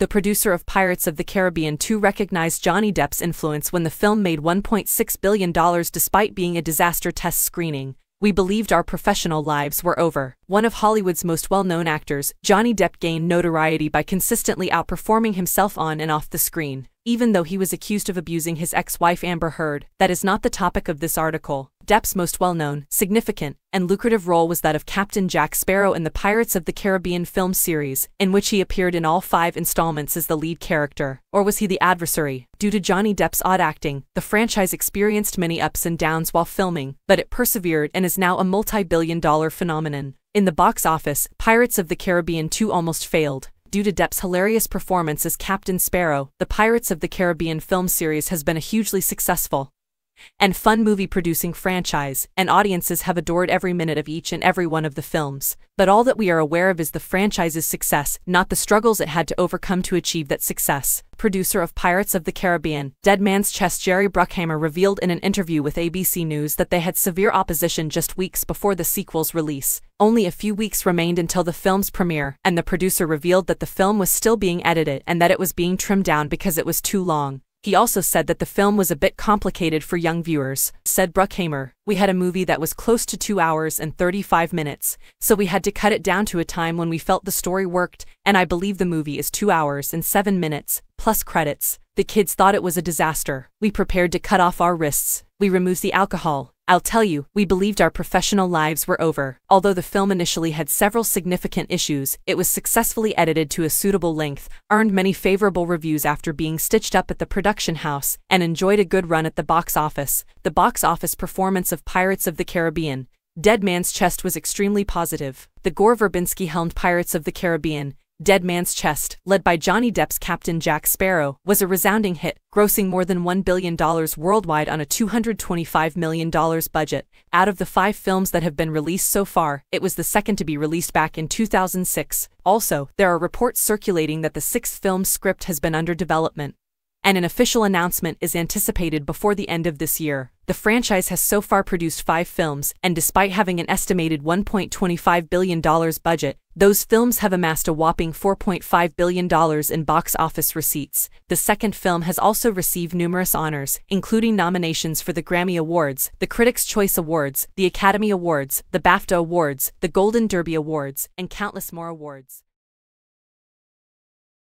the producer of Pirates of the Caribbean 2 recognized Johnny Depp's influence when the film made $1.6 billion despite being a disaster test screening. We believed our professional lives were over. One of Hollywood's most well-known actors, Johnny Depp gained notoriety by consistently outperforming himself on and off the screen. Even though he was accused of abusing his ex-wife Amber Heard, that is not the topic of this article. Depp's most well-known, significant, and lucrative role was that of Captain Jack Sparrow in the Pirates of the Caribbean film series, in which he appeared in all five installments as the lead character. Or was he the adversary? Due to Johnny Depp's odd acting, the franchise experienced many ups and downs while filming, but it persevered and is now a multi-billion dollar phenomenon. In the box office, Pirates of the Caribbean 2 almost failed, due to Depp's hilarious performance as Captain Sparrow, the Pirates of the Caribbean film series has been a hugely successful and fun movie producing franchise, and audiences have adored every minute of each and every one of the films. But all that we are aware of is the franchise's success, not the struggles it had to overcome to achieve that success. Producer of Pirates of the Caribbean, Dead Man's Chest Jerry Bruckheimer revealed in an interview with ABC News that they had severe opposition just weeks before the sequel's release. Only a few weeks remained until the film's premiere, and the producer revealed that the film was still being edited and that it was being trimmed down because it was too long. He also said that the film was a bit complicated for young viewers, said Bruckheimer. We had a movie that was close to 2 hours and 35 minutes, so we had to cut it down to a time when we felt the story worked, and I believe the movie is 2 hours and 7 minutes, plus credits. The kids thought it was a disaster. We prepared to cut off our wrists. We removed the alcohol, I'll tell you, we believed our professional lives were over. Although the film initially had several significant issues, it was successfully edited to a suitable length, earned many favorable reviews after being stitched up at the production house, and enjoyed a good run at the box office. The box office performance of Pirates of the Caribbean, Dead Man's Chest was extremely positive. The Gore Verbinski helmed Pirates of the Caribbean, Dead Man's Chest, led by Johnny Depp's Captain Jack Sparrow, was a resounding hit, grossing more than $1 billion worldwide on a $225 million budget. Out of the five films that have been released so far, it was the second to be released back in 2006. Also, there are reports circulating that the sixth film's script has been under development, and an official announcement is anticipated before the end of this year. The franchise has so far produced five films, and despite having an estimated $1.25 billion budget, those films have amassed a whopping $4.5 billion in box office receipts. The second film has also received numerous honors, including nominations for the Grammy Awards, the Critics' Choice Awards, the Academy Awards, the BAFTA Awards, the Golden Derby Awards, and countless more awards.